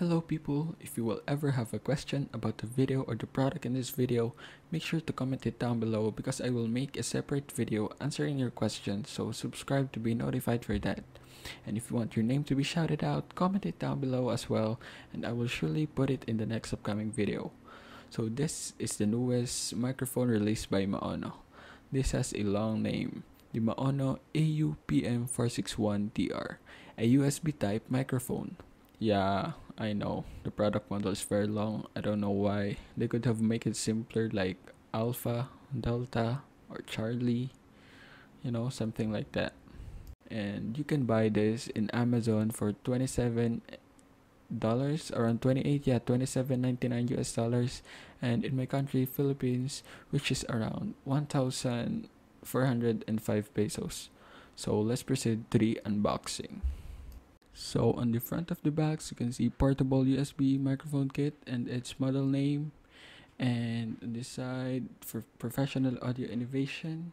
Hello people, if you will ever have a question about the video or the product in this video, make sure to comment it down below because I will make a separate video answering your questions, so subscribe to be notified for that. And if you want your name to be shouted out, comment it down below as well and I will surely put it in the next upcoming video. So this is the newest microphone released by Maono. This has a long name, the Maono AU-PM461TR, a USB type microphone. Yeah, I know the product model is very long. I don't know why. They could have make it simpler like Alpha, Delta, or Charlie, you know, something like that. And you can buy this in Amazon for 27 dollars around 28 yeah 27.99 US dollars and in my country Philippines which is around 1405 pesos so let's proceed to the unboxing so on the front of the box, you can see portable USB microphone kit and its model name. And on this side for professional audio innovation.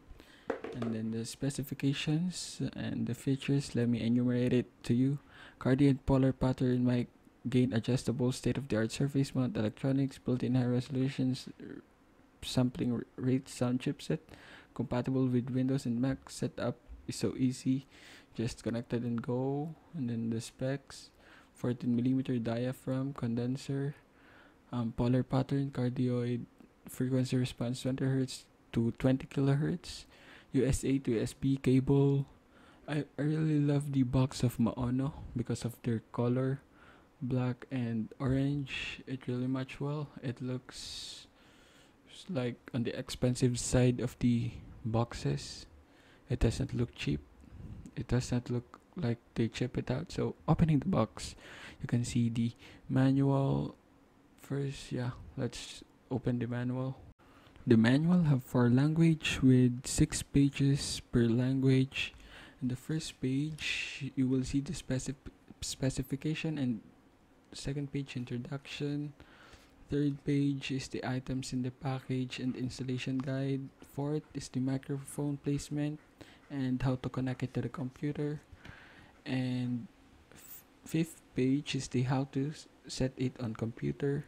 And then the specifications and the features. Let me enumerate it to you. Cardioid polar pattern mic gain adjustable state-of-the-art surface mount electronics built-in high resolutions sampling rate sound chipset compatible with Windows and Mac setup is so easy just connected and go and then the specs 14 millimeter diaphragm condenser um, polar pattern cardioid frequency response 20 hertz to 20 kilohertz USA to USB cable. I, I really love the box of Maono because of their color black and orange. It really match well. It looks like on the expensive side of the boxes. It doesn't look cheap it does not look like they chip it out. So opening the box you can see the manual first. Yeah let's open the manual. The manual have four language with six pages per language. In the first page you will see the specific specification and second page introduction. Third page is the items in the package and installation guide. Fourth is the microphone placement and how to connect it to the computer. And fifth page is the how to set it on computer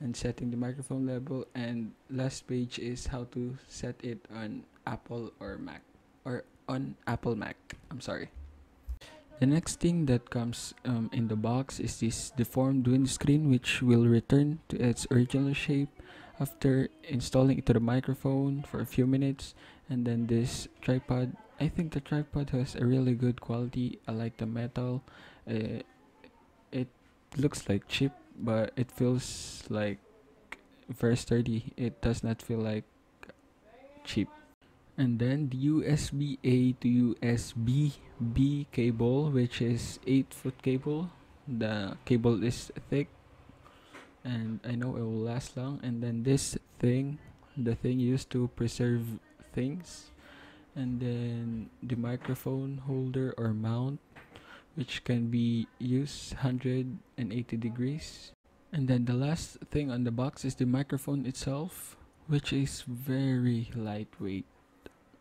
and setting the microphone level. And last page is how to set it on apple or mac or on apple mac. I'm sorry. The next thing that comes um, in the box is this deformed windscreen which will return to its original shape after installing it to the microphone for a few minutes and then this tripod I think the tripod has a really good quality. I like the metal. Uh, it looks like cheap, but it feels like very sturdy. It does not feel like cheap. And then the USB A to USB B cable, which is 8 foot cable. The cable is thick and I know it will last long. And then this thing, the thing used to preserve things. And then the microphone holder or mount which can be used 180 degrees. And then the last thing on the box is the microphone itself which is very lightweight.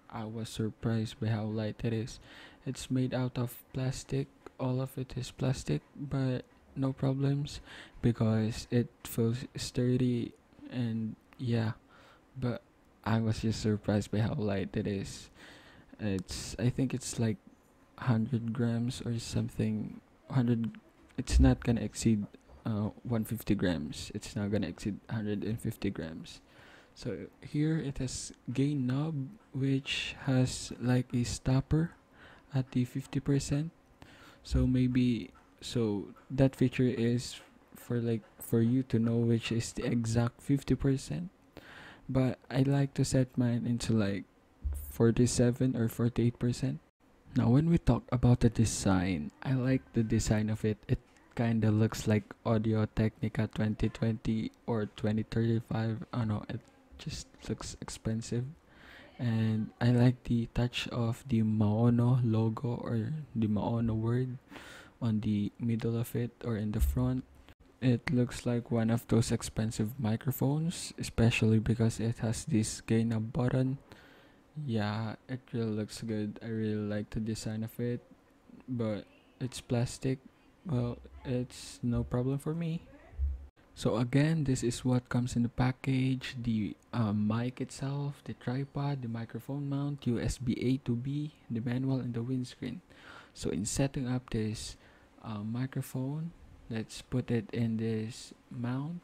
I was surprised by how light it is. It's made out of plastic. All of it is plastic but no problems because it feels sturdy and yeah but I was just surprised by how light it is. It's I think it's like 100 grams or something. 100. It's not gonna exceed uh 150 grams. It's not gonna exceed 150 grams. So here it has gain knob which has like a stopper at the 50%. So maybe so that feature is for like for you to know which is the exact 50% but I like to set mine into like 47 or 48%. Now, when we talk about the design, I like the design of it. It kind of looks like Audio Technica 2020 or 2035. I know, it just looks expensive. And I like the touch of the Maono logo or the Maono word on the middle of it or in the front. It looks like one of those expensive microphones, especially because it has this gain up button. Yeah, it really looks good. I really like the design of it, but it's plastic, well, it's no problem for me. So again, this is what comes in the package: the um, mic itself, the tripod, the microphone mount, USB A to B, the manual, and the windscreen. So in setting up this uh, microphone, let's put it in this mount.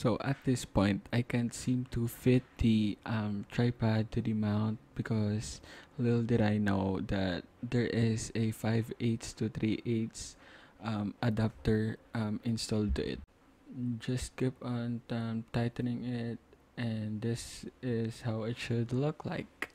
So at this point, I can't seem to fit the um, tripod to the mount because little did I know that there is a 5 8 to 3 8 um, adapter um, installed to it. Just keep on um, tightening it, and this is how it should look like.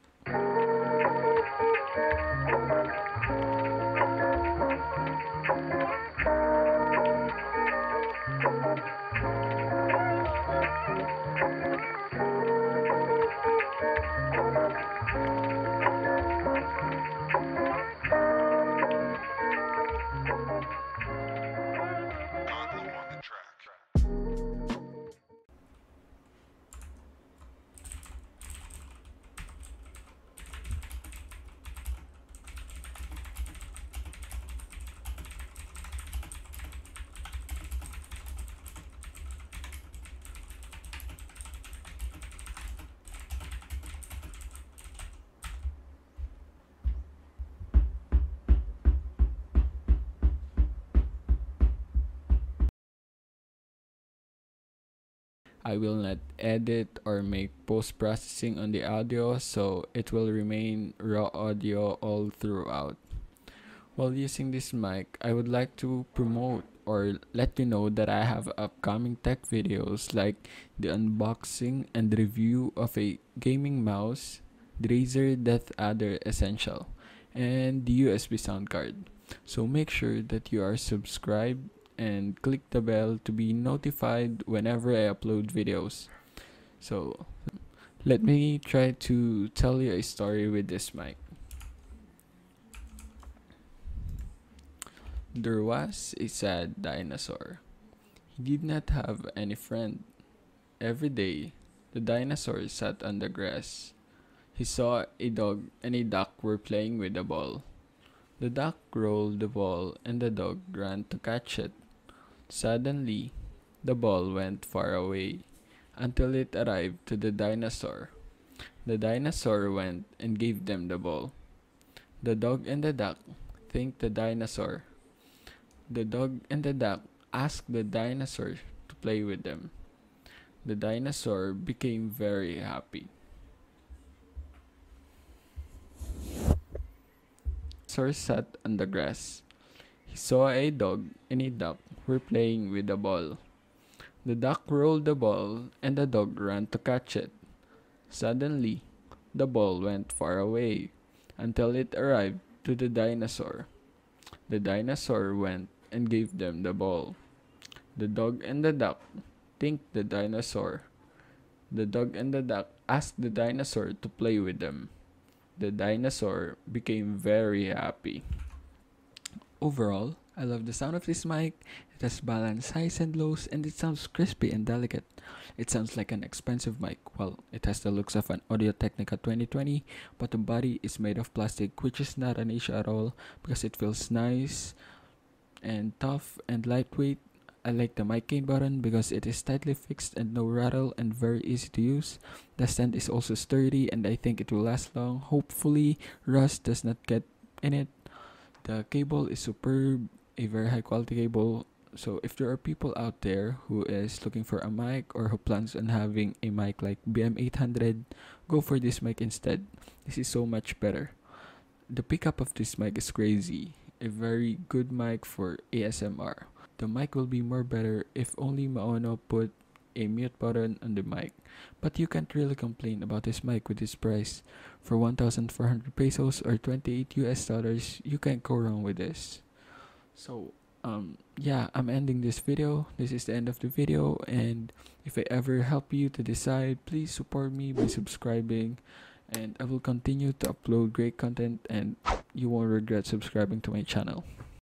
I will not edit or make post processing on the audio, so it will remain raw audio all throughout. While using this mic, I would like to promote or let you know that I have upcoming tech videos like the unboxing and review of a gaming mouse, the Razer Death Adder Essential, and the USB sound card. So make sure that you are subscribed and click the bell to be notified whenever I upload videos. So let me try to tell you a story with this mic. There was a sad dinosaur. He did not have any friend. Every day, the dinosaur sat on the grass. He saw a dog and a duck were playing with a ball. The duck rolled the ball and the dog ran to catch it. Suddenly, the ball went far away until it arrived to the dinosaur. The dinosaur went and gave them the ball. The dog and the duck thanked the dinosaur. The dog and the duck asked the dinosaur to play with them. The dinosaur became very happy. Dinosaur sat on the grass. He saw a dog and a duck were playing with the ball. The duck rolled the ball and the dog ran to catch it. Suddenly, the ball went far away until it arrived to the dinosaur. The dinosaur went and gave them the ball. The dog and the duck thanked the dinosaur. The dog and the duck asked the dinosaur to play with them. The dinosaur became very happy. Overall, I love the sound of this mic. It has balanced highs and lows and it sounds crispy and delicate. It sounds like an expensive mic. Well, it has the looks of an Audio Technica 2020, but the body is made of plastic, which is not an issue at all because it feels nice and tough and lightweight. I like the mic gain button because it is tightly fixed and no rattle and very easy to use. The stand is also sturdy and I think it will last long. Hopefully, rust does not get in it. The cable is superb, a very high quality cable. So if there are people out there who is looking for a mic or who plans on having a mic like BM800, go for this mic instead. This is so much better. The pickup of this mic is crazy. A very good mic for ASMR. The mic will be more better if only Maono put a mute button on the mic. But you can't really complain about this mic with this price. For 1,400 pesos or 28 US dollars, you can't go wrong with this. So, um, yeah, I'm ending this video. This is the end of the video. And if I ever help you to decide, please support me by subscribing. And I will continue to upload great content, and you won't regret subscribing to my channel.